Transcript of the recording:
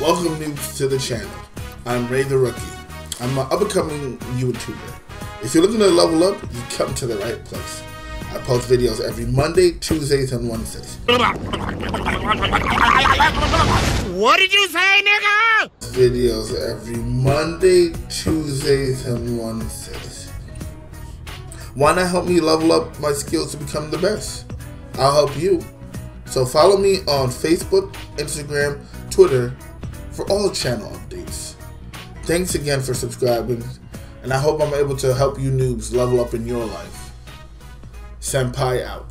welcome noobs to the channel. I'm Ray the Rookie. I'm an up-and-coming YouTuber. If you're looking to level up, you come to the right place. I post videos every Monday, Tuesdays, and Wednesdays. What did you say, nigga? Videos every Monday, Tuesdays, and Wednesdays. Why not help me level up my skills to become the best? I'll help you. So follow me on Facebook, Instagram, Twitter for all channel updates. Thanks again for subscribing, and I hope I'm able to help you noobs level up in your life. Senpai out.